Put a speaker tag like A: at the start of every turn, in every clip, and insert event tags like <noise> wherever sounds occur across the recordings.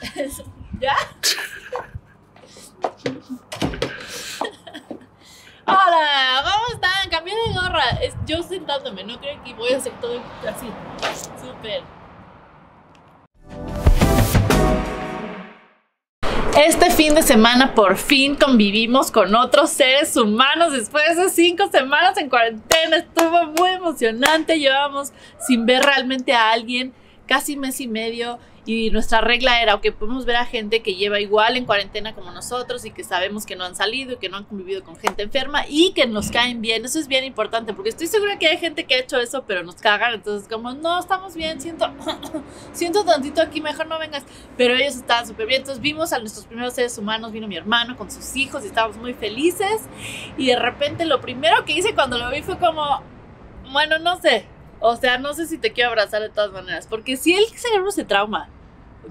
A: <laughs> ¿Ya? Hola, ¿cómo están? Cambié de gorra. Yo sentándome, no creo que voy a hacer todo así. Súper. Este fin de semana por fin convivimos con otros seres humanos después de cinco semanas en cuarentena. Estuvo muy emocionante. Llevábamos sin ver realmente a alguien casi mes y medio y nuestra regla era, que podemos ver a gente que lleva igual en cuarentena como nosotros y que sabemos que no han salido y que no han convivido con gente enferma y que nos caen bien. Eso es bien importante porque estoy segura que hay gente que ha hecho eso, pero nos cagan. Entonces, como, no, estamos bien, siento, <coughs> siento tantito aquí, mejor no vengas. Pero ellos estaban súper bien. Entonces, vimos a nuestros primeros seres humanos. Vino mi hermano con sus hijos y estábamos muy felices. Y de repente, lo primero que hice cuando lo vi fue como, bueno, no sé. O sea, no sé si te quiero abrazar de todas maneras. Porque si el cerebro se trauma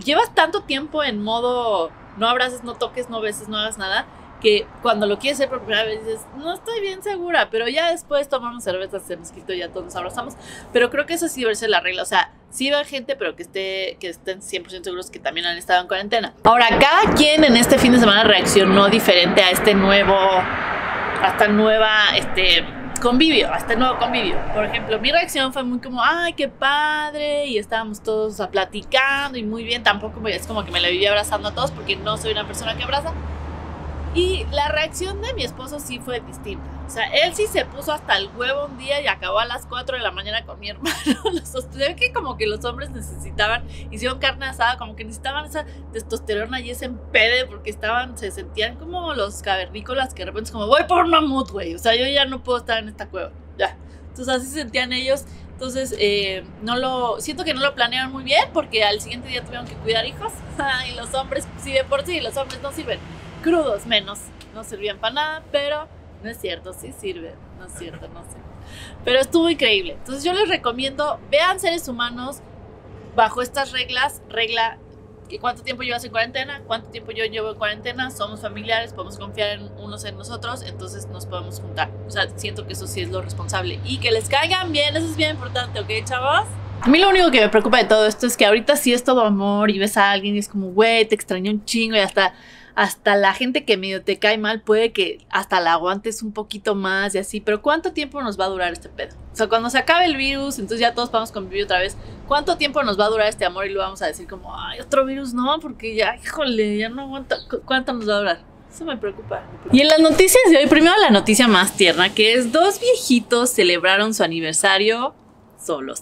A: llevas tanto tiempo en modo no abraces, no toques, no beses, no hagas nada, que cuando lo quieres hacer por primera vez dices, no estoy bien segura, pero ya después tomamos cervezas, se mezquito ya todos nos abrazamos. Pero creo que eso sí debe ser la regla. O sea, sí va gente, pero que, esté, que estén 100% seguros que también han estado en cuarentena. Ahora, cada quien en este fin de semana reaccionó diferente a este nuevo, a esta nueva, este convivio, hasta nuevo convivio. Por ejemplo, mi reacción fue muy como, ay, qué padre, y estábamos todos platicando y muy bien, tampoco es como que me la viví abrazando a todos porque no soy una persona que abraza, y la reacción de mi esposo sí fue distinta. O sea, él sí se puso hasta el huevo un día y acabó a las 4 de la mañana con mi <laughs> hermano. Se que como que los hombres necesitaban, hicieron carne asada, como que necesitaban esa testosterona y ese empede porque estaban, se sentían como los cavernícolas que de repente es como, voy por un mamut, güey. O sea, yo ya no puedo estar en esta cueva. Ya. Entonces así se sentían ellos. Entonces, eh, no lo, siento que no lo planearon muy bien porque al siguiente día tuvieron que cuidar hijos. <laughs> y los hombres, sí de por sí, los hombres no sirven crudos menos. No servían para nada, pero no es cierto, sí sirve. No es cierto, no sé. Pero estuvo increíble. Entonces yo les recomiendo, vean seres humanos bajo estas reglas. Regla, ¿cuánto tiempo llevas en cuarentena? ¿Cuánto tiempo yo llevo en cuarentena? Somos familiares, podemos confiar en unos en nosotros, entonces nos podemos juntar. O sea, siento que eso sí es lo responsable. Y que les caigan bien, eso es bien importante, ¿ok, chavos? A mí lo único que me preocupa de todo esto es que ahorita sí es todo amor y ves a alguien y es como, güey, te extrañó un chingo y hasta hasta la gente que medio te cae mal puede que hasta la aguantes un poquito más y así, pero ¿cuánto tiempo nos va a durar este pedo? O sea, cuando se acabe el virus, entonces ya todos vamos a convivir otra vez, ¿cuánto tiempo nos va a durar este amor y lo vamos a decir como, ay, otro virus no, porque ya, híjole, ya no aguanta, ¿cuánto nos va a durar? Eso me preocupa. Y en las noticias de hoy, primero la noticia más tierna, que es dos viejitos celebraron su aniversario solos.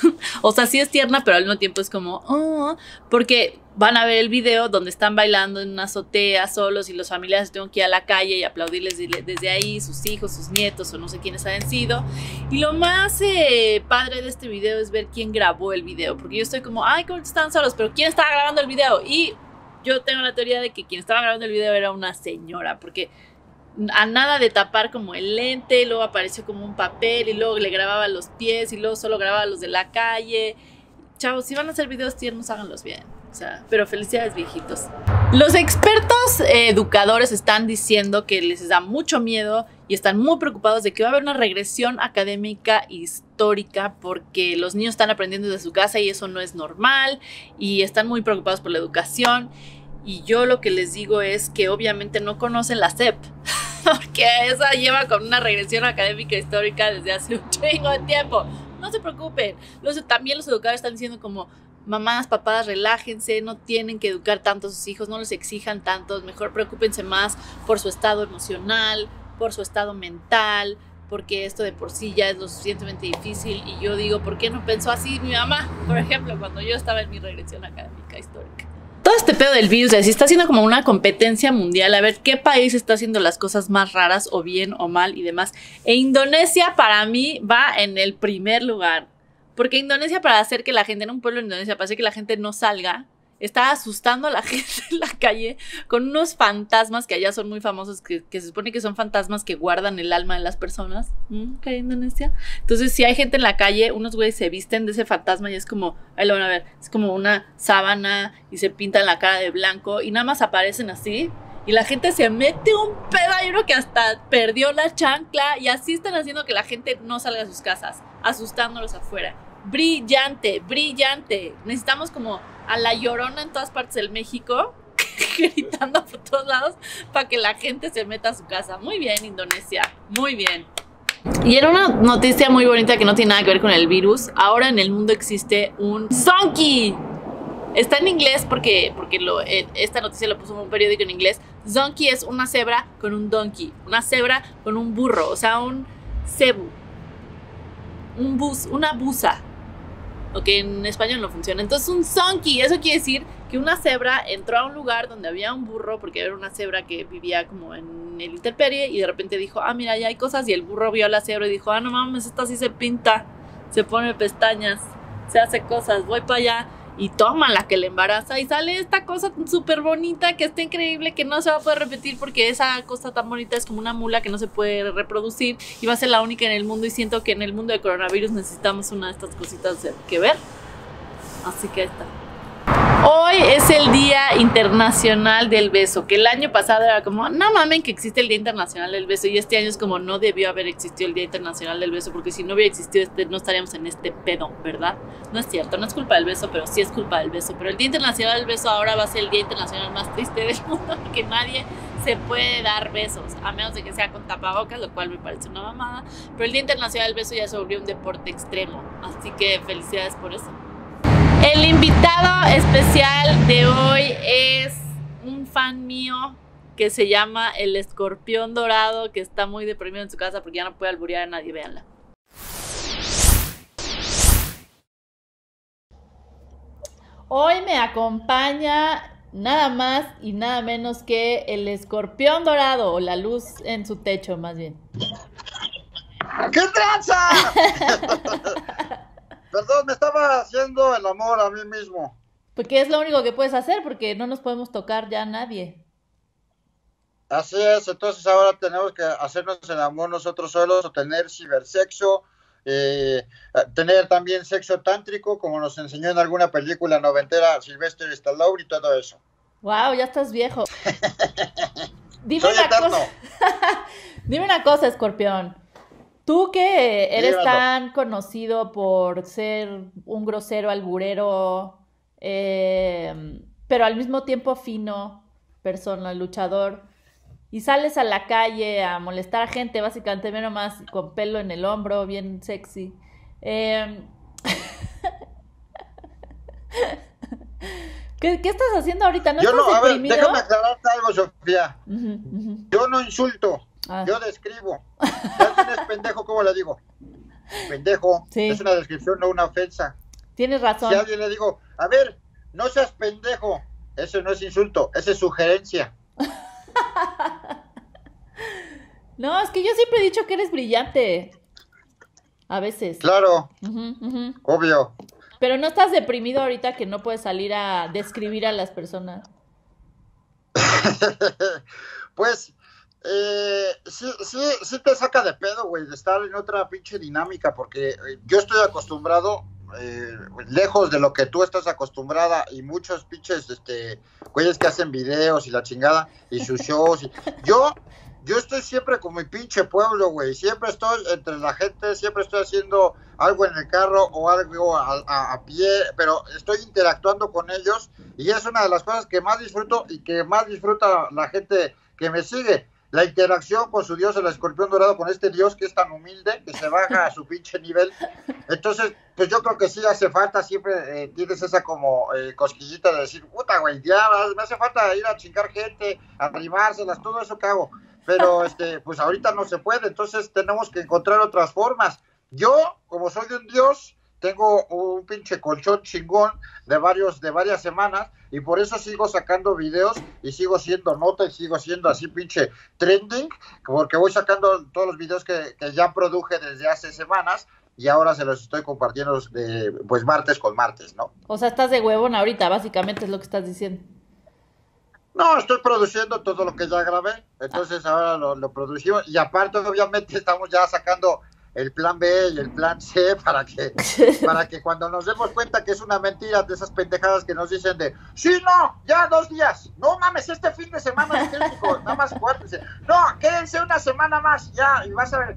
A: <laughs> o sea, sí es tierna, pero al mismo tiempo es como, oh, porque van a ver el video donde están bailando en una azotea solos y los familiares tienen que ir a la calle y aplaudirles desde ahí, sus hijos, sus nietos o no sé quiénes hayan sido. Y lo más eh, padre de este video es ver quién grabó el video, porque yo estoy como, ay, ¿cómo están solos? Pero ¿quién estaba grabando el video? Y yo tengo la teoría de que quien estaba grabando el video era una señora, porque a nada de tapar como el lente, luego apareció como un papel y luego le grababa los pies y luego solo grababa los de la calle. Chavos, si van a hacer videos tiernos, háganlos bien. O sea, pero felicidades viejitos. Los expertos educadores están diciendo que les da mucho miedo y están muy preocupados de que va a haber una regresión académica histórica porque los niños están aprendiendo desde su casa y eso no es normal y están muy preocupados por la educación. Y yo lo que les digo es que obviamente no conocen la SEP. <laughs> porque esa lleva con una regresión académica histórica desde hace un chingo de tiempo. No se preocupen. Los, también los educadores están diciendo como, mamás, papás, relájense, no tienen que educar tanto a sus hijos, no los exijan tanto, mejor preocúpense más por su estado emocional, por su estado mental, porque esto de por sí ya es lo suficientemente difícil. Y yo digo, ¿por qué no pensó así mi mamá? Por ejemplo, cuando yo estaba en mi regresión académica histórica todo este pedo del virus, así está haciendo como una competencia mundial, a ver qué país está haciendo las cosas más raras o bien o mal y demás. E Indonesia para mí va en el primer lugar, porque Indonesia para hacer que la gente, en un pueblo de Indonesia, para hacer que la gente no salga, está asustando a la <laughs> gente en la calle con unos fantasmas que allá son muy famosos, que, se supone que son fantasmas que guardan el alma de las personas. ¿Qué hay en Indonesia? Entonces, si hay gente en la calle, unos güeyes se visten de ese fantasma y es como, ahí lo van a ver, es como una sábana y se pintan la cara de blanco y nada más aparecen así. Y la gente se mete un pedo, hay uno que hasta perdió la chancla y así están haciendo que la gente no salga a sus casas, asustándolos afuera. Brillante, brillante. Necesitamos como a la llorona en todas partes del México, <laughs> gritando por todos lados para que la gente se meta a su casa. Muy bien, Indonesia, muy bien. Y era una noticia muy bonita que no tiene nada que ver con el virus. Ahora en el mundo existe un Zonky. Está en inglés porque, porque eh, esta noticia lo puso en un periódico en inglés. Zonky es una cebra con un donkey. Una cebra con un burro. O sea, un cebu. Un bus, una busa. O que en español no funciona. Entonces un zonky. Eso quiere decir que una cebra entró a un lugar donde había un burro. Porque era una cebra que vivía como en el interperie. Y de repente dijo, ah, mira, ya hay cosas. Y el burro vio a la cebra y dijo, ah, no mames, esta sí se pinta. Se pone pestañas. Se hace cosas. Voy para allá y toma la que le embaraza y sale esta cosa súper bonita que está increíble que no se va a poder repetir porque esa cosa tan bonita es como una mula que no se puede reproducir y va a ser la única en el mundo y siento que en el mundo de coronavirus necesitamos una de estas cositas que ver. Así que ahí está. Hoy es el Día Internacional del Beso, que el año pasado era como, no mamen que existe el Día Internacional del Beso, y este año es como, no debió haber existido el Día Internacional del Beso, porque si no hubiera existido este, no estaríamos en este pedo, ¿verdad? No es cierto, no es culpa del beso, pero sí es culpa del beso. Pero el Día Internacional del Beso ahora va a ser el Día Internacional más triste del mundo, <laughs> porque nadie se puede dar besos, a menos de que sea con tapabocas, lo cual me parece una mamada. Pero el Día Internacional del Beso ya se volvió un deporte extremo, así que felicidades por eso. El invitado especial de hoy es un fan mío que se llama el escorpión dorado, que está muy deprimido en su casa porque ya no puede alburear a nadie, véanla. Hoy me acompaña nada más y nada menos que el escorpión dorado, o la luz en su techo más bien.
B: ¿Qué tranza? <laughs> Perdón, me estaba haciendo el amor a mí mismo.
A: Porque es lo único que puedes hacer, porque no nos podemos tocar ya a nadie.
B: Así es, entonces ahora tenemos que hacernos el amor nosotros solos o tener cibersexo, eh, tener también sexo tántrico, como nos enseñó en alguna película noventera Sylvester Stallone y todo eso.
A: Wow, ya estás viejo. <laughs> Dime una cosa. <laughs> Dime una cosa, escorpión. Tú que eres tan conocido por ser un grosero alburero, eh, pero al mismo tiempo fino, persona, luchador, y sales a la calle a molestar a gente, básicamente, menos más con pelo en el hombro, bien sexy. <laughs> Eh, ¿Qué, estás haciendo ahorita?
B: ¿No Yo no, a ver, déjame aclararte algo, Sofía. Yo no insulto. Ah. Yo describo. Si alguien es pendejo, ¿cómo le digo? Pendejo. Es una descripción, no una ofensa.
A: Tienes razón.
B: Si a alguien le digo, a ver, no seas pendejo, eso no es insulto, esa es sugerencia. <laughs>
A: no, es que yo siempre he dicho que eres brillante. A veces.
B: Claro. Obvio.
A: Pero no estás deprimido ahorita que no puedes salir a describir a las personas. <laughs>
B: pues eh, sí, sí, sí te saca de pedo, güey, de estar en otra pinche dinámica, porque eh, yo estoy acostumbrado, eh, lejos de lo que tú estás acostumbrada, y muchos pinches, este, güeyes que hacen videos y la chingada, y sus shows, y, yo, yo estoy siempre con mi pinche pueblo, güey, siempre estoy entre la gente, siempre estoy haciendo algo en el carro o algo a, a pie, pero estoy interactuando con ellos, y es una de las cosas que más disfruto y que más disfruta la gente que me sigue la interacción con su dios, el escorpión dorado, con este dios que es tan humilde, que se baja a su <laughs> pinche nivel. Entonces, pues yo creo que sí hace falta, siempre eh, tienes esa como eh, cosquillita de decir, puta, güey, ya me hace falta ir a chingar gente, arrimárselas, todo eso que hago. Pero, <laughs> este, pues ahorita no se puede, entonces tenemos que encontrar otras formas. Yo, como soy un dios, tengo un pinche colchón chingón de varios de varias semanas y por eso sigo sacando videos y sigo siendo nota y sigo siendo así pinche trending porque voy sacando todos los videos que, ya produje desde hace semanas y ahora se los estoy compartiendo de, pues martes con martes, ¿no?
A: O sea, estás de huevón ahorita, básicamente es lo que estás diciendo.
B: No, estoy produciendo todo lo que ya grabé, entonces ahora lo, lo producimos y aparte obviamente estamos ya sacando el plan B y el plan C <laughs> para que, para que cuando nos demos cuenta que es una mentira de esas pendejadas que nos dicen de, sí, no, ya dos días, no mames, este fin de semana es técnico, nada más cuártense, no, quédense una semana más, ya, y vas a ver,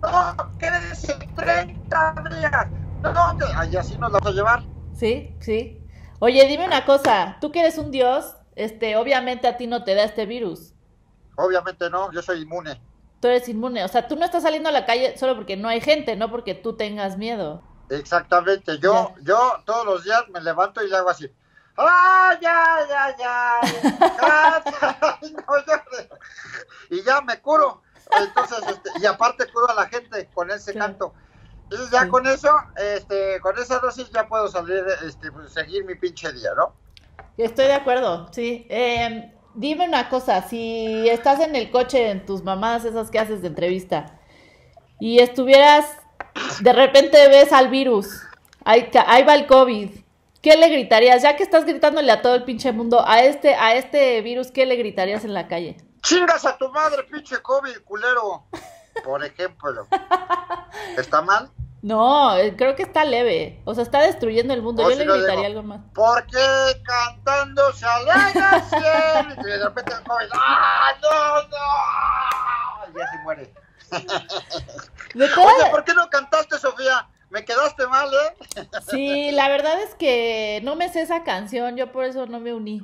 B: no, quédense 30 días, no, y así nos vamos a llevar.
A: Sí, sí. Oye, dime una cosa, tú que eres un dios, este, obviamente a ti no te da este virus.
B: Obviamente no, yo soy inmune.
A: Tú eres inmune, o sea, tú no estás saliendo a la calle solo porque no hay gente, no porque tú tengas miedo.
B: Exactamente, yo, yo todos los días me levanto y le hago así. ¡Ah, ya, ya, ya! <laughs> y ya me curo. Entonces, este, y aparte curo a la gente con ese canto. Y ya con eso, este, con esa dosis ya puedo salir, este, pues, seguir mi pinche día, ¿no?
A: Estoy de acuerdo, sí. Eh, dime una cosa, si estás en el coche en tus mamás, esas que haces de entrevista, y estuvieras, de repente ves al virus, ahí, ahí va el COVID, ¿qué le gritarías? Ya que estás gritándole a todo el pinche mundo, a este, a este virus, ¿qué le gritarías en la calle?
B: ¡Chingas a tu madre, pinche COVID, culero! Por ejemplo. ¿Está mal?
A: No, eh, creo que está leve. O sea, está destruyendo el mundo. Yo le gritaría algo más.
B: ¿Por qué cantando se alegra cielo? Y de repente el COVID, ¡ah, no, no! Y así muere. Oye, ¿por qué no cantaste, Sofía? Me quedaste mal, ¿eh?
A: Sí, la verdad es que no me sé esa canción, yo por eso no me uní.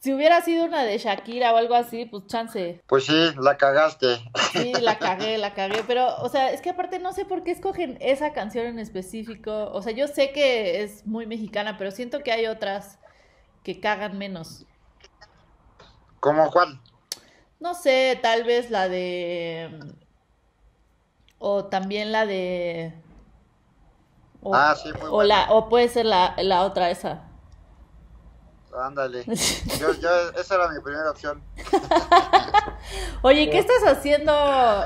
A: Si hubiera sido una de Shakira o algo así, pues chance.
B: Pues sí, la cagaste.
A: Sí, la cagué, la cagué. Pero, o sea, es que aparte no sé por qué escogen esa canción en específico. O sea, yo sé que es muy mexicana, pero siento que hay otras que cagan menos.
B: ¿Cómo cuál?
A: No sé, tal vez la de. O también la de.
B: ah, sí, muy
A: o, la, o puede ser la, la otra, esa.
B: Ándale. <laughs> Yo, yo, esa era mi primera opción. <laughs>
A: Oye, ¿qué estás haciendo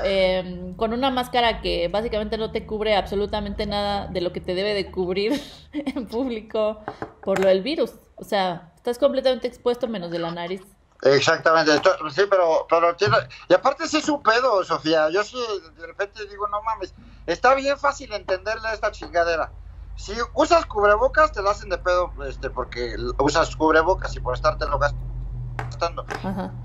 A: eh, con una máscara que básicamente no te cubre absolutamente nada de lo que te debe de cubrir <laughs> en público por lo del virus? O sea, estás completamente expuesto menos de la nariz.
B: Exactamente, sí, pero, pero tiene, y aparte sí es un pedo, Sofía. Yo sí de repente digo, no mames, está bien fácil entenderle a esta chingadera si usas cubrebocas te lo hacen de pedo este porque usas cubrebocas y por estarte lo gastando.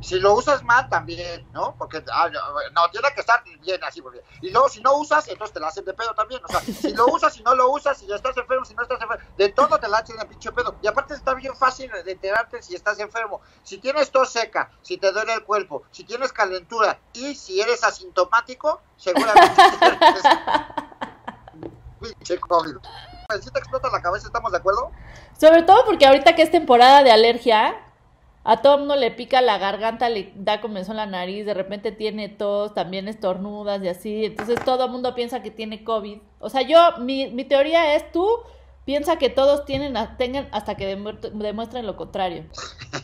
B: Si lo usas mal también, ¿no? Porque ah, no, tiene que estar bien así. Porque, y luego si no usas, entonces te la hacen de pedo también. O sea, <laughs> si lo usas, si no lo usas, si ya estás enfermo, si no estás enfermo, de todo te la hacen de pinche pedo. Y aparte está bien fácil de enterarte si estás enfermo. Si tienes tos seca, si te duele el cuerpo, si tienes calentura y si eres asintomático, seguramente <laughs> pinche COVID si te explota la cabeza, ¿estamos de acuerdo?
A: Sobre todo porque ahorita que es temporada de alergia, a todo mundo le pica la garganta, le da comenzó en la nariz, de repente tiene tos, también estornudas y así, entonces todo el mundo piensa que tiene COVID. O sea, yo, mi, mi teoría es tú piensa que todos tienen tengan hasta que demuestren lo contrario.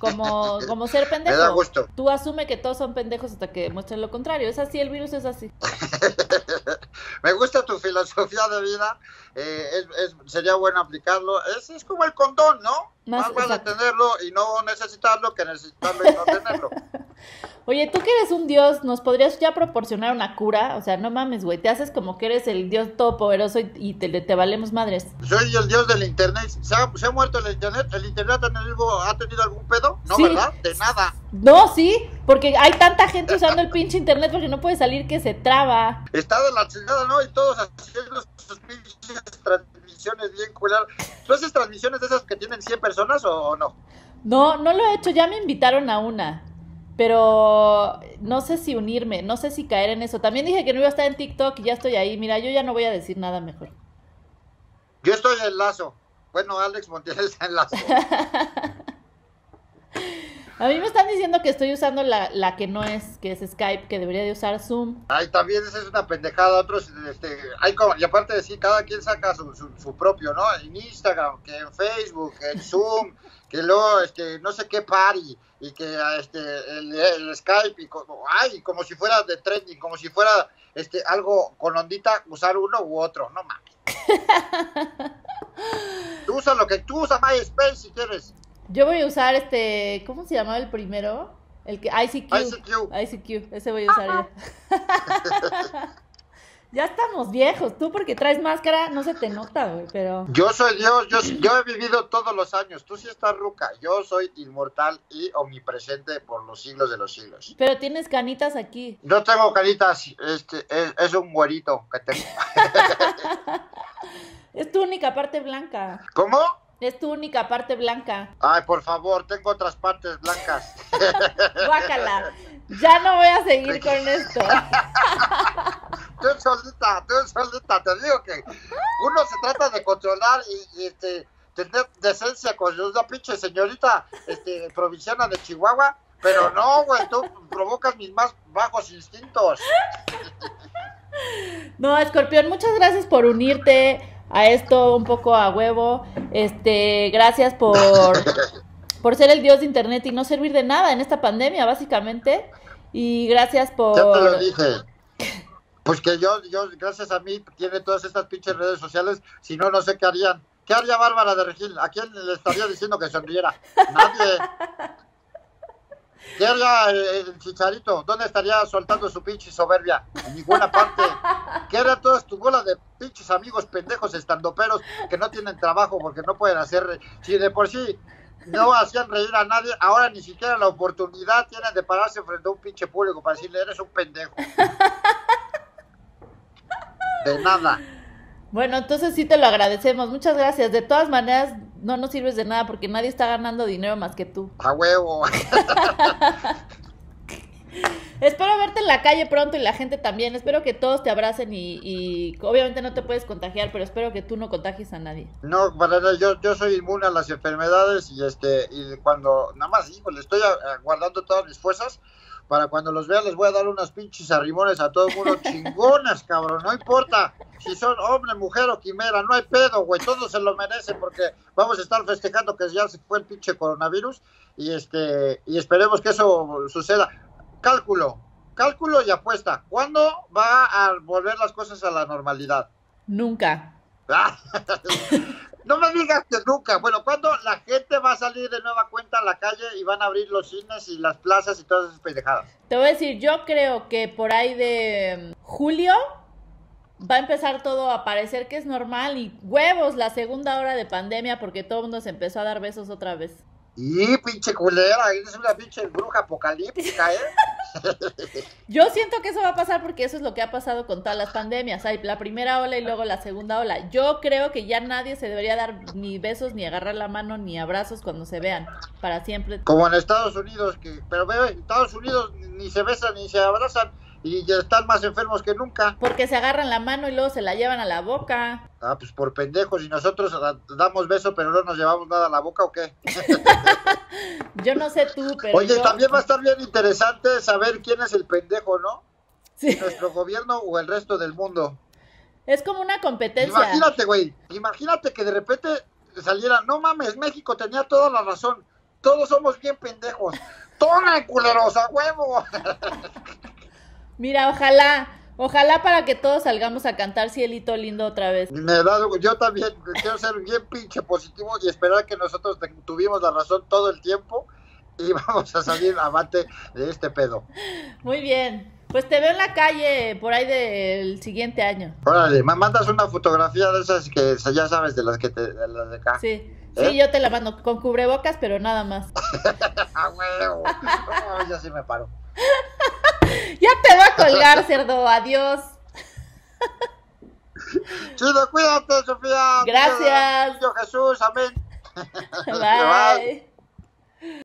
A: Como, <laughs> como ser pendejo.
B: Me da gusto.
A: Tú asume que todos son pendejos hasta que demuestren lo contrario. Es así, el virus es así. <laughs>
B: Me gusta tu filosofía de vida. Eh, es, sería bueno aplicarlo. Es, es como el condón, ¿no? Más, vale tenerlo y no necesitarlo que necesitarlo y no tenerlo. <laughs>
A: Oye, tú que eres un dios, ¿nos podrías ya proporcionar una cura? O sea, no mames, güey, te haces como que eres el dios todopoderoso y, y te, te, valemos madres.
B: Soy el dios del internet. ¿Se ha, muerto el internet? ¿El internet ha tenido, ha tenido algún pedo? No, ¿verdad? De nada.
A: No, sí, porque hay tanta gente usando el pinche internet porque no puede salir que se traba.
B: Está de la chingada, ¿no? Y todos haciendo sus pinches transmisiones bien culeras. ¿Tú haces transmisiones de esas que tienen 100 personas o no?
A: No, no lo he hecho, ya me invitaron a una. Pero no sé si unirme, no sé si caer en eso. También dije que no iba a estar en TikTok y ya estoy ahí. Mira, yo ya no voy a decir nada mejor.
B: Yo estoy en lazo. Bueno, Alex Montiel está en lazo. <laughs>
A: A mí me están diciendo que estoy usando la, la, que no es, que es Skype, que debería de usar Zoom.
B: Ay, también esa es una pendejada. Otros, este, hay como, y aparte de sí, cada quien saca su, su, propio, ¿no? En Instagram, que en Facebook, que en Zoom, <laughs> que luego, este, no sé qué party, y que este, el, Skype, y como, ay, como si fuera de trending, como si fuera este, algo con ondita, usar uno u otro, no mames. <laughs> tú usa lo que tú usas MySpace si quieres.
A: Yo voy a usar este, ¿cómo se llamaba el primero? El que ICQ. ICQ. ICQ, ese voy a usar yo. <laughs> ya estamos viejos. Tú porque traes máscara no se te nota, güey, pero...
B: Yo soy Dios, yo, yo he vivido todos los años. Tú sí estás ruca. Yo soy inmortal y omnipresente por los siglos de los siglos.
A: Pero tienes canitas aquí.
B: No tengo canitas, este, es, es un güerito que tengo. <laughs>
A: es tu única parte blanca.
B: ¿Cómo?
A: Es tu única parte blanca.
B: Ay, por favor, tengo otras partes blancas. <laughs>
A: Guácala. Ya no voy a seguir con esto. <laughs>
B: tú solita, tú solita, te digo que uno se trata de controlar y, y este tener decencia con una pinche señorita este, provinciana de Chihuahua, pero no, güey, tú provocas mis más bajos instintos. <laughs>
A: No, Escorpión, muchas gracias por unirte a esto un poco a huevo. Este, gracias por, <laughs> por ser el dios de internet y no servir de nada en esta pandemia, básicamente. Y gracias por.
B: Ya te lo dije. Pues que yo, yo, gracias a mí, tiene todas estas pinches redes sociales, si no, no sé qué harían. ¿Qué haría Bárbara de Regil? ¿A quién le estaría diciendo que sonriera? Nadie. ¿Qué haría el chicharito? ¿Dónde estaría soltando su pinche soberbia? En ninguna parte. ¿Qué haría toda tu bola de pinches amigos pendejos estandoperos que no tienen trabajo porque no pueden hacer... Si de por sí no hacían reír a nadie, ahora ni siquiera la oportunidad tienen de pararse frente a un pinche público para decirle, eres un pendejo. De nada.
A: Bueno, entonces sí te lo agradecemos. Muchas gracias. De todas maneras, no nos sirves de nada porque nadie está ganando dinero más que tú.
B: A huevo. <laughs>
A: Espero verte en la calle pronto y la gente también. Espero que todos te abracen y, obviamente no te puedes contagiar, pero espero que tú no contagies a nadie.
B: No, yo, yo soy inmune a las enfermedades y este y cuando nada más, le estoy guardando todas mis fuerzas para cuando los vea les voy a dar unas pinches arrimones a todo el mundo <laughs> chingonas, cabrón, no importa si son hombre, mujer o quimera, no hay pedo, güey, todos se lo merecen porque vamos a estar festejando que ya se fue el pinche coronavirus y este y esperemos que eso suceda. Cálculo, cálculo y apuesta. ¿Cuándo va a volver las cosas a la normalidad?
A: Nunca. <laughs>
B: No me digas que nunca. Bueno, ¿cuándo la gente va a salir de nueva cuenta la calle y van a abrir los cines y las plazas y todas esas pendejadas?
A: Te voy a decir, yo creo que por ahí de mm, julio va a empezar todo a parecer que es normal y huevos la segunda hora de pandemia porque todo el mundo se empezó a dar besos otra vez.
B: Y pinche culera, eres una pinche bruja apocalíptica, ¿eh? <laughs>
A: Yo siento que eso va a pasar porque eso es lo que ha pasado con todas las pandemias. Hay la primera ola y luego la segunda ola. Yo creo que ya nadie se debería dar ni besos, ni agarrar la mano, ni abrazos cuando se vean. Para siempre.
B: Como en Estados Unidos, que pero veo, en Estados Unidos ni se besan ni se abrazan y ya están más enfermos que nunca.
A: Porque se agarran la mano y luego se la llevan a la boca.
B: Ah, pues por pendejos. ¿Y nosotros damos beso pero no nos llevamos nada a la boca o qué? <laughs>
A: yo no sé tú, pero.
B: Oye, también va a estar bien interesante saber quién es el pendejo, ¿no? Sí. ¿Nuestro gobierno o el resto del mundo?
A: Es como una competencia.
B: Imagínate, güey. Imagínate que de repente saliera, no mames, México tenía toda la razón. Todos somos bien pendejos. Toma, culeros, a huevo. <laughs>
A: Mira, ojalá, ojalá para que todos salgamos a cantar Cielito Lindo otra vez.
B: Me da, yo también quiero ser bien pinche positivo y esperar que nosotros tuvimos la razón todo el tiempo y <laughs> vamos a salir avante de este pedo.
A: Muy bien. Pues te veo en la calle por ahí del siguiente año.
B: Órale, me mandas una fotografía de esas que ya sabes, de las que te, de las de acá.
A: Sí. Sí, ¿Eh? yo te la mando con cubrebocas, pero nada más. <laughs>
B: ¡A huevo! yo sí me paro. <laughs> <laughs>
A: ya te va a colgar, cerdo. Adiós. <laughs>
B: Chido, cuídate, Sofía.
A: Gracias.
B: Dios Jesús, amén. <laughs>
A: Bye.